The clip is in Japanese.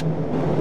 you